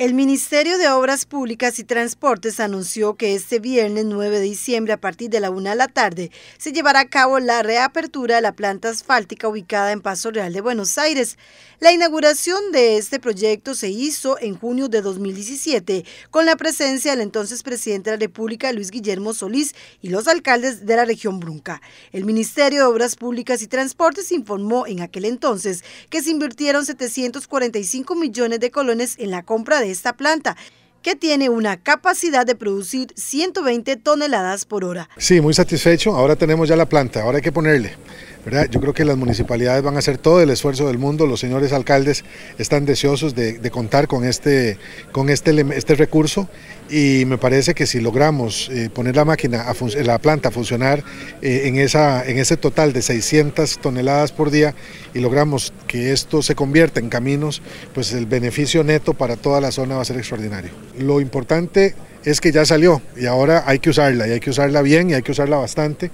El Ministerio de Obras Públicas y Transportes anunció que este viernes 9 de diciembre a partir de la 1 de la tarde se llevará a cabo la reapertura de la planta asfáltica ubicada en Paso Real de Buenos Aires. La inauguración de este proyecto se hizo en junio de 2017 con la presencia del entonces presidente de la República Luis Guillermo Solís y los alcaldes de la región Brunca. El Ministerio de Obras Públicas y Transportes informó en aquel entonces que se invirtieron 745 millones de colones en la compra de esta planta que tiene una capacidad de producir 120 toneladas por hora. Sí, muy satisfecho. Ahora tenemos ya la planta, ahora hay que ponerle. Yo creo que las municipalidades van a hacer todo el esfuerzo del mundo, los señores alcaldes están deseosos de, contar con, este, con este, este recurso. Y me parece que si logramos eh, poner la máquina, a la planta a funcionar eh, en, esa, en ese total de 600 toneladas por día y logramos que esto se convierta en caminos, pues el beneficio neto para toda la zona va a ser extraordinario. Lo importante es que ya salió y ahora hay que usarla y hay que usarla bien y hay que usarla bastante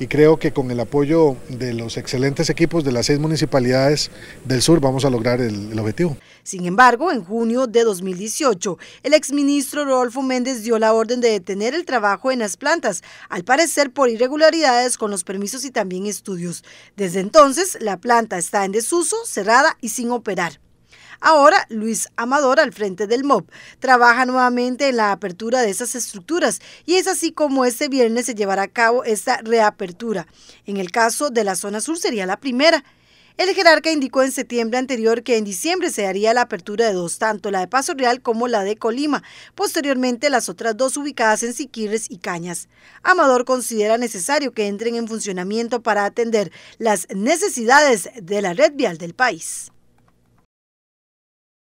y creo que con el apoyo de los excelentes equipos de las seis municipalidades del sur vamos a lograr el, objetivo. Sin embargo, en junio de 2018, el exministro Rodolfo Méndez dio la orden de detener el trabajo en las plantas, al parecer por irregularidades con los permisos y también estudios. Desde entonces, la planta está en desuso, cerrada y sin operar. Ahora, Luis Amador, al frente del MOB, trabaja nuevamente en la apertura de esas estructuras y es así como este viernes se llevará a cabo esta reapertura. En el caso de la zona sur sería la primera. El jerarca indicó en septiembre anterior que en diciembre se haría la apertura de dos, tanto la de Paso Real como la de Colima, posteriormente las otras dos ubicadas en Siquirres y Cañas. Amador considera necesario que entren en funcionamiento para atender las necesidades de la red vial del país.